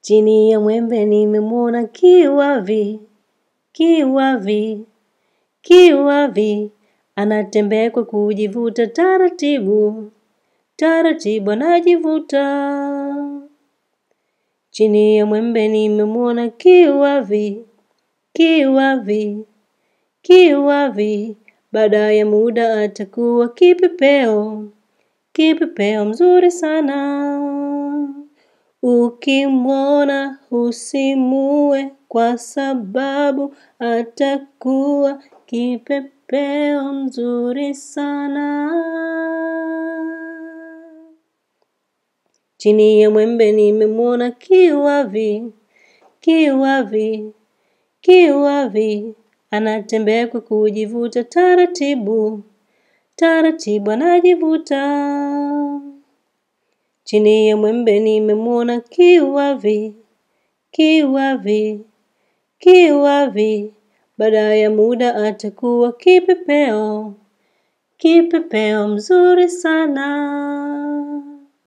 Chini ya mwembe nimemwona kiwavi, kiwavi, kiwavi, anatembea kwa kujivuta taratibu, taratibu anajivuta. Chini ya mwembe nimemwona kiwavi, kiwavi, kiwavi, baada ya muda atakuwa kipepeo, kipepeo mzuri sana. Ukimwona usimue kwa sababu atakuwa kipepeo mzuri sana. Chini ya mwembe nimemwona kiwavi, kiwavi, kiwavi, anatembea kwa kujivuta taratibu, taratibu anajivuta. Chini ya mwembe nimemwona kiwavi, kiwavi, kiwavi, baada ya muda atakuwa kipepeo, kipepeo mzuri sana.